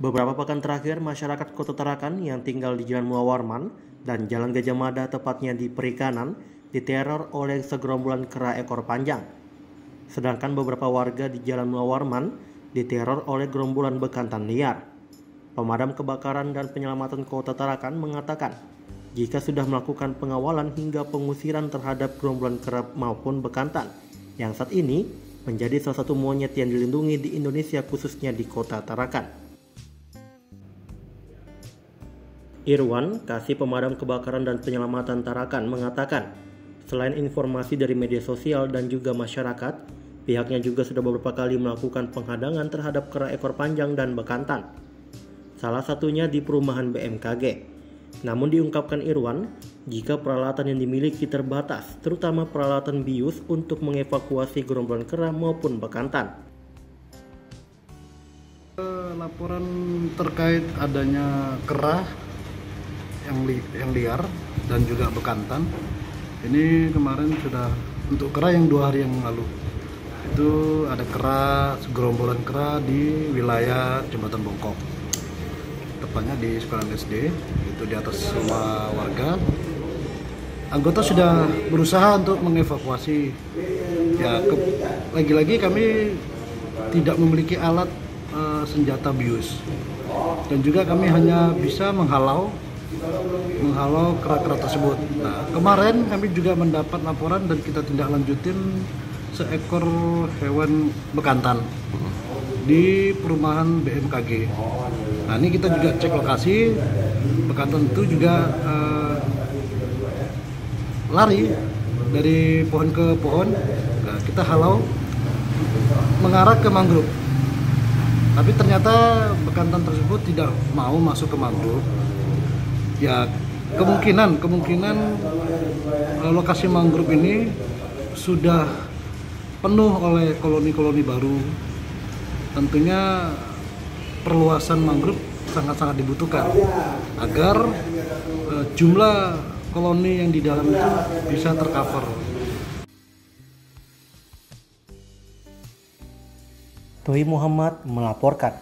Beberapa pekan terakhir, masyarakat Kota Tarakan yang tinggal di Jalan Muawarman dan Jalan Gajah Mada tepatnya di Perikanan diteror oleh segerombolan kera ekor panjang. Sedangkan beberapa warga di Jalan Muawarman diteror oleh gerombolan bekantan liar. Pemadam kebakaran dan penyelamatan Kota Tarakan mengatakan, jika sudah melakukan pengawalan hingga pengusiran terhadap gerombolan kera maupun bekantan, yang saat ini menjadi salah satu monyet yang dilindungi di Indonesia khususnya di Kota Tarakan. Irwan, Kasih Pemadam Kebakaran dan Penyelamatan Tarakan mengatakan, selain informasi dari media sosial dan juga masyarakat, pihaknya juga sudah beberapa kali melakukan penghadangan terhadap kera ekor panjang dan bekantan. Salah satunya di perumahan BMKG. Namun diungkapkan Irwan, jika peralatan yang dimiliki terbatas, terutama peralatan bius untuk mengevakuasi gerombolan kera maupun bekantan. Laporan terkait adanya kera yang, li, yang liar dan juga bekantan. Ini kemarin sudah untuk kera yang dua hari yang lalu. Itu ada kera segerombolan kera di wilayah jembatan Bongkok. Tepatnya di sekolah SD itu di atas rumah warga. Anggota sudah berusaha untuk mengevakuasi. Ya lagi-lagi kami tidak memiliki alat uh, senjata bius. Dan juga kami hanya bisa menghalau menghalau kera-kera tersebut. Nah, kemarin kami juga mendapat laporan dan kita tindak lanjutin seekor hewan bekantan di perumahan BMKG. Nah, ini kita juga cek lokasi bekantan itu juga uh, lari dari pohon ke pohon. Nah, kita halau mengarah ke mangrove. Tapi ternyata bekantan tersebut tidak mau masuk ke mangrove ya kemungkinan kemungkinan eh, lokasi mangrove ini sudah penuh oleh koloni-koloni baru tentunya perluasan mangrove sangat-sangat dibutuhkan agar uh, jumlah koloni yang di dalam itu bisa tercover. Toi Muhammad melaporkan.